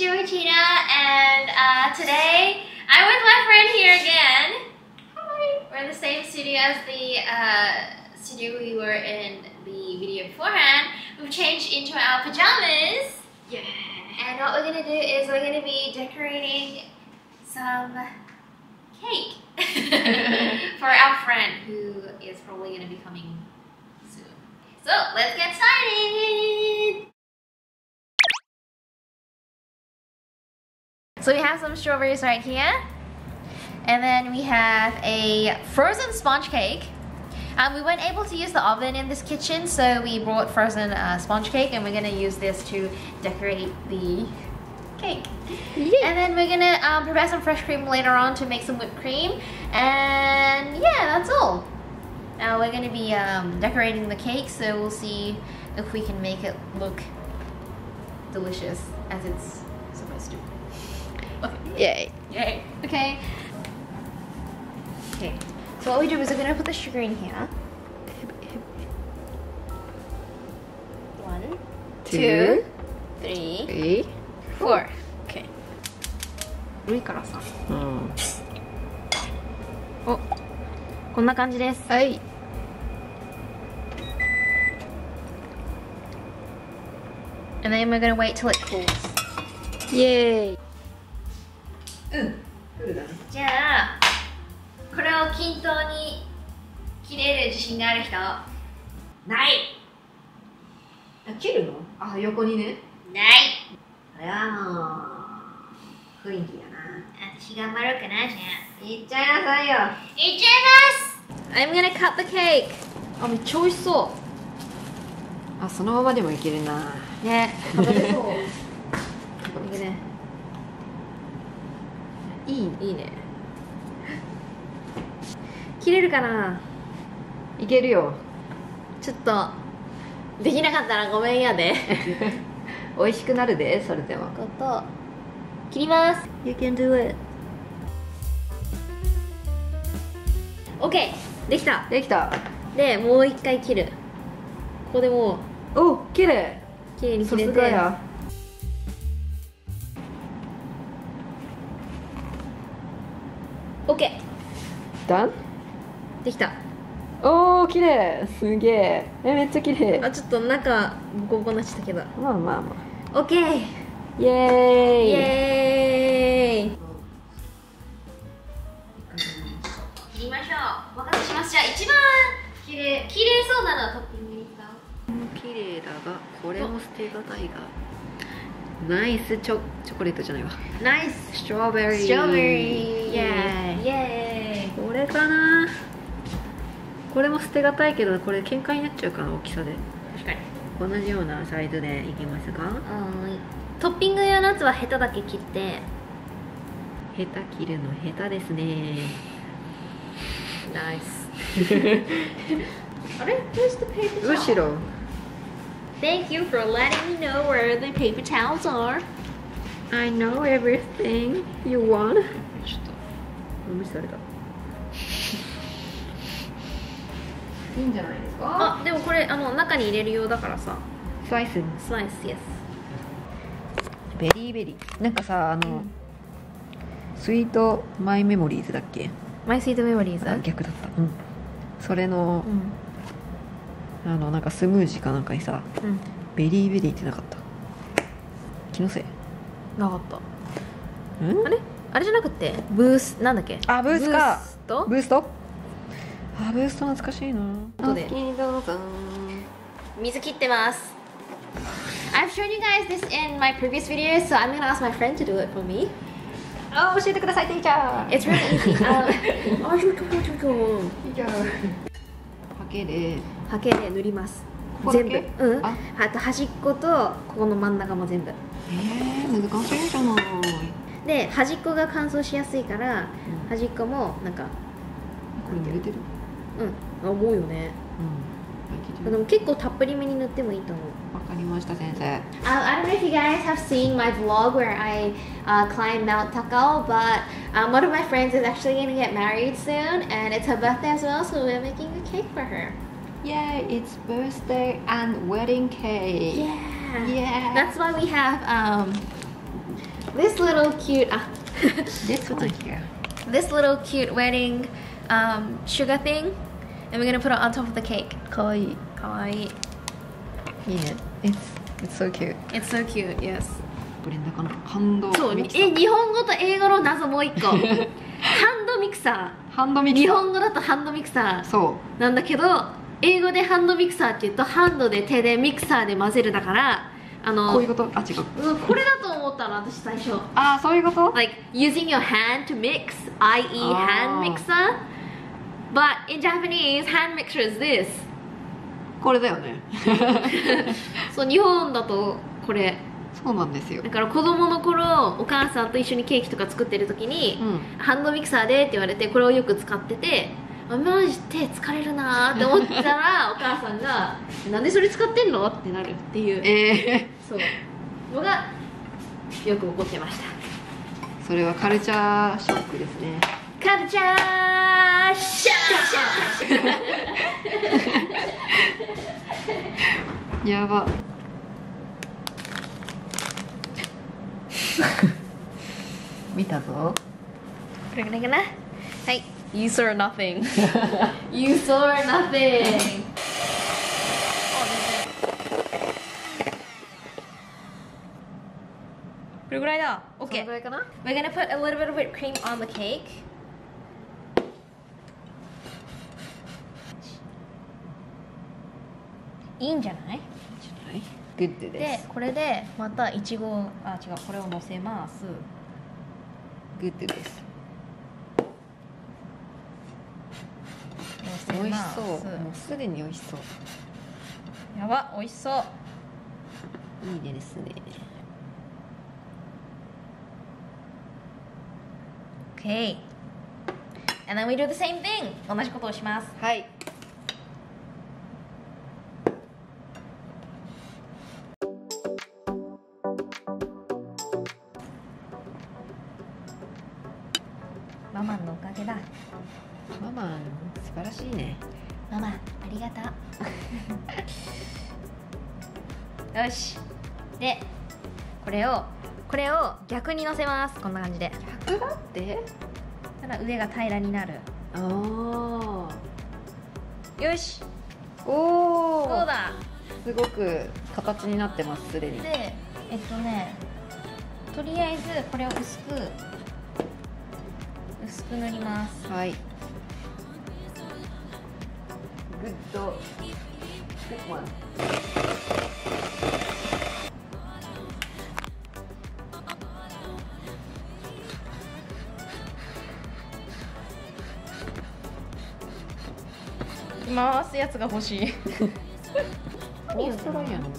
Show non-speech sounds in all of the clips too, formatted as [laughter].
Joachina, and uh, today I'm with my friend here again. Hi. We're in the same studio as the uh, studio we were in the video beforehand. We've changed into our pajamas. Yeah. And what we're gonna do is we're gonna be decorating some cake [laughs] for our friend who is probably gonna be coming soon. So let's get started! So we have some strawberries right here. And then we have a frozen sponge cake. Um, we weren't able to use the oven in this kitchen, so we brought frozen uh, sponge cake and we're gonna use this to decorate the cake. And then we're gonna um, prepare some fresh cream later on to make some whipped cream. And yeah, that's all. Now we're gonna be um, decorating the cake, so we'll see if we can make it look delicious as it's supposed to. Yay. Yay. Okay. Okay. So what we do is we're gonna put the sugar in here. One, Two, three, three. four. Okay. 古いからさ。うん。お、こんな感じです。はい。 And then we're gonna wait till it cools. イ 均等に切れる自信がある人？ないあ、切るの？あ、横にね。ないあれはもう、雰囲気やな。私頑張ろうかな、じゃあ。いっちゃいなさいよ。いっちゃいます I'm gonna cut the cake! あ、めっちゃ美味しそあ、そのままでもいけるな。う。ね、食べれそう。い。[laughs] いい。いいね。切れるかな？いけるよ。ちょっと、できなかったらごめんやで。[laughs] 美味しくなるで、それでも。こと。切ります。You can do it. OK! できた。できた。で、もう一回切る。ここでもう、お、綺麗。綺麗にさ切れて。すがや。OK! ダン？できた。おー、綺麗。すげえ。え、めっちゃ綺麗。あ、ちょっと中、ボコボコになっちゃったけど。まあまあま OK! あ。イエーイ。イエーイ切りましょうお任せしますじゃあ一番きれい綺麗そうなのはトッピングに使綺麗だがこれも捨てがたいがナイスチョチョコレートじゃないわうナイスストロベリーストロベリーイエーイイエーイこれかなこれも捨てがたいけどこれ喧嘩になっちゃうかな大きさで。確かに。同じようなサイズでいきますか？トッピング用のやつはヘタだけ切って。ヘタ切るの下手ですね。ナイスあれ？Where's the paper towel? 後ろ。Thank you for letting me know where the paper towels are. I know everything you want. ちょっと。無視されたいいんじゃないですか？あでもこれあの中に入れる用だからさ。スライススライス yes ベリーベリー。なんかさあの、 Sweet My Memories だっけ？My Sweet Memories あ逆だった。うん。それのうん。あのなんかスムージーかなんかにさうん。ベリーベリーってなかった？気のせい？なかった。うん？あれ？あれじゃなくてブースなんだっけ？あブースか。ブースト？ブースト？あブースト懐かしいな。水切ってます。I've shown you guys this in my previous videos so I'm gonna ask my friend to do it for me. あ教えてくださいティーチャー It's really easy. [laughs] Um, あちょっとちょっとちょっと。ティーチャーハケで。ハケで塗ります。ここだ全け部。うん。あ。あと端っことここの真ん中も全部。えー、難しいじゃない。で端っこが乾燥しやすいから、端っこもなんかこれ濡れてる？うん思うよねうんでも結構たっぷりめに塗ってもいいと思うわかりました先生 Uh, I don't know if you guys have seen my vlog where I uh, climbed Mount Takao, but um, one of my friends is actually going to get married soon, and it's her birthday as well, so we're making a cake for her. Yay, it's birthday and wedding cake. Yeah. Yeah. That's why we have um, this little cute あ This one here [laughs] this little cute wedding um, sugar thing and we're gonna put it on top of the cake. かわいい。かわいい。いいね。It's, it's so cute. It's so cute, yes. ブレンダーかなハンドそうミキサー。え日本語と英語の謎もう一個。[laughs] ハンドミキサハンドミーキサー。日本語だとハンドミキサそーなんだけど英語でハンドミキサーって言うとハンドで手でミキサーで混ぜるだからあうのこういうこと？あ違う。うんこれだと思ったの私最初。ああそういうこと？Like using your hand to mix, i.e., hand Ah. mixer. But in Japanese, hand mixer is this. これだよね。[laughs] そう日本だとこれ。そうなんですよ。だから子供の頃お母さんと一緒にケーキとか作ってる時に、うん。ハンドミキサーでって言われてこれをよく使っててあマジ手疲れるなーって思ったらお母さんが「[laughs] なんでそれ使ってんの?」ってなるっていう。えそう。のがよく起こってました。ー、それはカルチャーショックですね カルチャーシャ[laughs] ーやば見たぞこれぐらいかなはい [laughs] You saw nothing [laughs] You saw nothing これぐらいだその OK ぐらいかな We're gonna put a little bit of whipped cream on the cake いいんじゃない？ good でですこれでまたいちごあ違うこれをのせます。 good です。美味しそう。もうすでに美味しそう。やば美味しそう。いいですね。Okay and then we do the same thing 同じことをします。はい素晴らしいね。ママありがとう。[laughs] よし。でこれをこれを逆にのせます。こんな感じで。100だって？ただ上が平らになる。あよし。あおおそうだ？すごく形になってますすでに。でえっとねとりあえずこれを薄く薄く塗ります。はい good good one 回す。やつが欲しい。オーストラリアの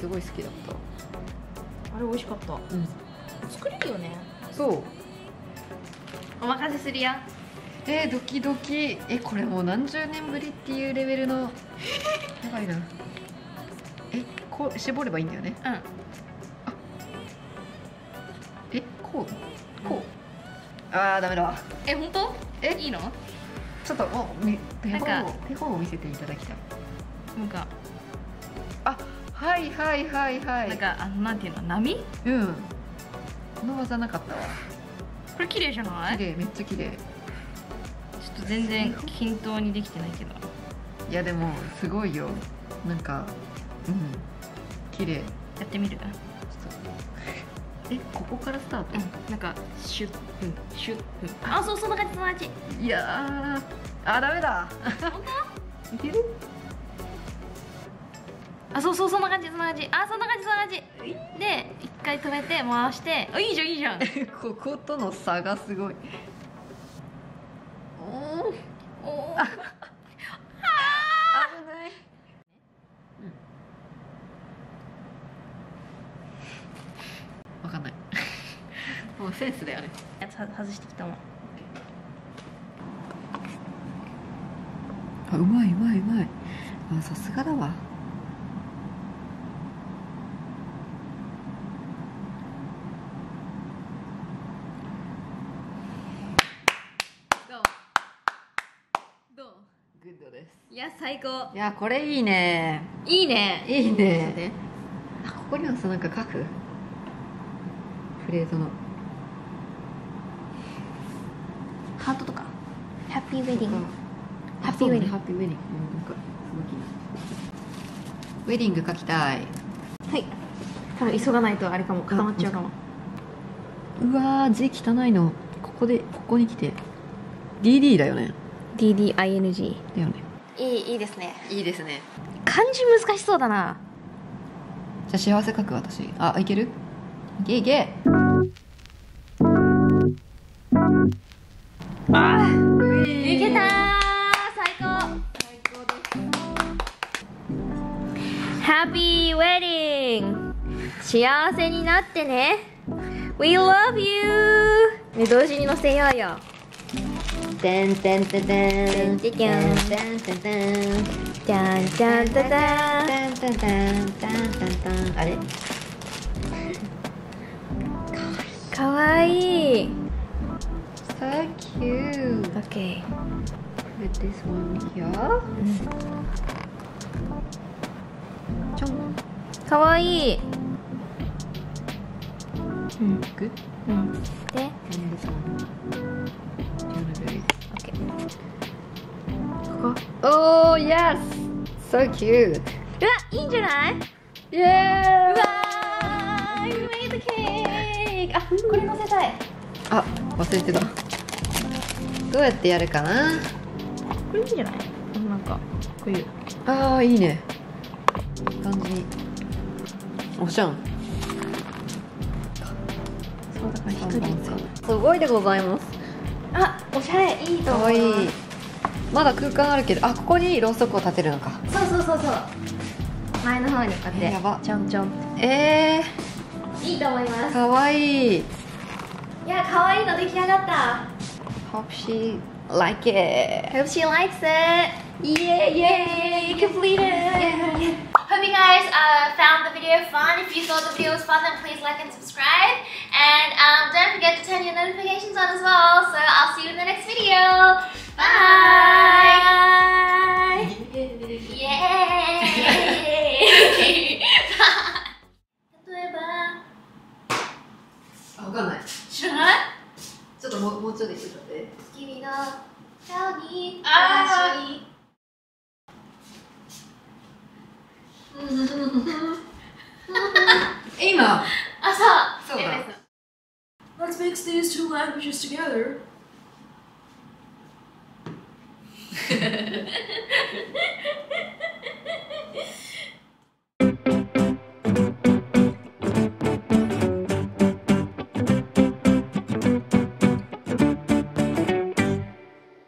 すごい好きだった。あれ美味しかった。うん。作れるよね。そう。お任せするよえー、ドキドキ。えこれもう何十年ぶりっていうレベルの。やばいな。えこう絞ればいいんだよね。うん。えこう。こう。あーダメだ。わえ本当？え？いいの？ちょっともうみ手本を手本を見せていただきたい。なんか。あはいはいはいはい。なんかあのなんていうの？波？うん。この技なかったわ。これ綺麗じゃない？綺麗めっちゃ綺麗全然均等にできてないけど。いやでもすごいよ。なんかうん。綺麗。やってみる？え？ここからスタート、うん。なんかシュッフンシュッ。フンあそうそんな感じそんな感じ。いやー。あダメだ。いける？あそうそうそんな感じそんな感じ。あそんな感じそんな感じ。で一回止めて回して。あいいじゃんいいじゃん。[laughs] こことの差がすごいおーおー危ないわかんないもうセンスだよね。やつは外してきたもん。あうまいうまいうまい。あさすがだわ。どう？どう？ good です。いや最高。いやこれいいね。いいね。いいね。あここにはさなんか書く？プレートのハートとかハッピーウェディングハハッピーウェディングハッピーウェディングうんなんかウェディング書きたい。はい。多分急がないとあれかも固まっちゃうかも。うわー字汚いの。ここでここに来て。DD だよね。DDING だよね。いいいいですね。いいですね。漢字難しそうだな。じゃあ幸せ書く私。あいける？いけいけ。あういハッピーウェディング幸せになってね. We love you. ね同時に乗せようよ。てんてんてんてんてんてんてんてんてんじゃんじゃんんてんてんてんてんてんてんあれ?かわいい。So cute. OK Put this one here かわい。いうん。Good うん。で？ここ。Oh yes! So cute! うわいいんじゃない？Yeah! うわー You made the cake! あこれ乗せたい。あ忘れてた。どうやってやるかな？これいいんじゃない？なんかこういう。ああいいね。いい感じにおしゃん。そうだから一人すごいでございます。あおしゃれいいとかわい思います。いまだ空間あるけどあここにろうそくを立てるのか。そうそうそうそう。前の方にこうやってえやば。ちょんちょん。えいいと思いまー、す。かわいい。いや可愛いの出来上がった。Hope she like it Hope she likes it Yay yay completed guys uh, found the video fun. If you thought the video was fun, then please like and subscribe. And um, don't forget to turn your notifications on as well. So I'll see you in the next video. Bye! Emo. Asa. So Let's mix these two languages together. [laughs]